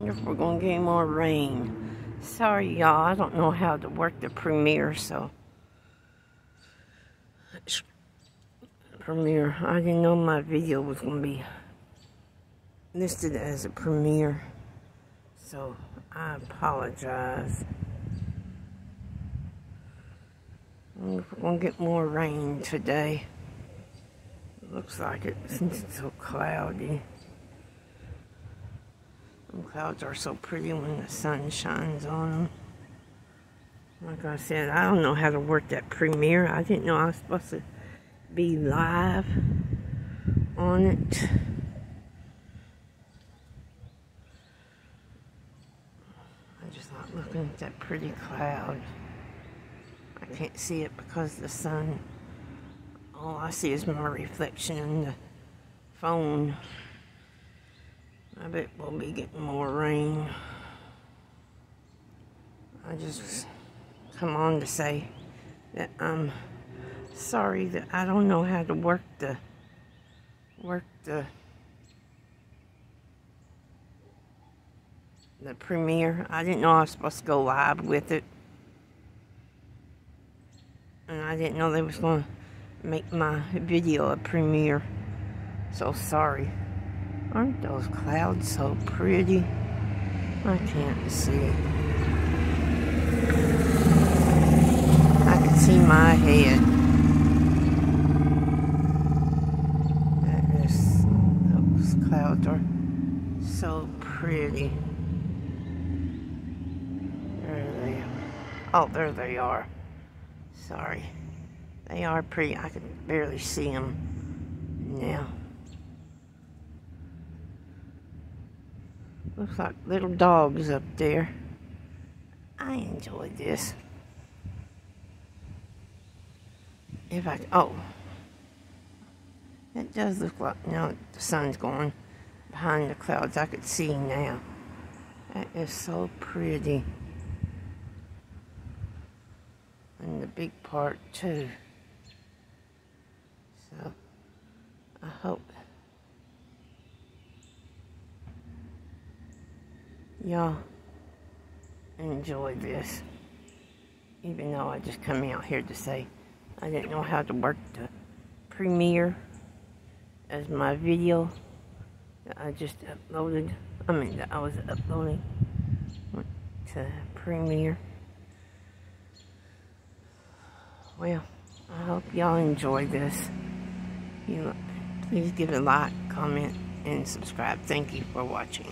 if we're gonna get more rain. Sorry, y'all. I don't know how to work the Premiere, so. Premiere. I didn't know my video was gonna be listed as a Premiere, so I apologize. We're gonna get more rain today. Looks like it since it's so cloudy. Clouds are so pretty when the sun shines on them. Like I said, I don't know how to work that Premiere. I didn't know I was supposed to be live on it. I'm just not looking at that pretty cloud. I can't see it because the sun, all I see is my reflection in the phone. I bet we'll be getting more rain. I just come on to say that I'm sorry that I don't know how to work the work the the premiere. I didn't know I was supposed to go live with it. And I didn't know they was going to make my video a premiere. So sorry. Aren't those clouds so pretty? I can't see. I can see my head. Those clouds are so pretty. There they are. Oh, there they are. Sorry. They are pretty. I can barely see them now. Looks like little dogs up there. I enjoy this. If I, oh. It does look like, you now the sun's going behind the clouds. I could see now. That is so pretty. And the big part too. So, I hope y'all enjoy this. Even though I just come out here to say I didn't know how to work the Premiere as my video I just uploaded. I mean, I was uploading to Premiere. Well, I hope y'all enjoy this. You Please give a like, comment, and subscribe. Thank you for watching.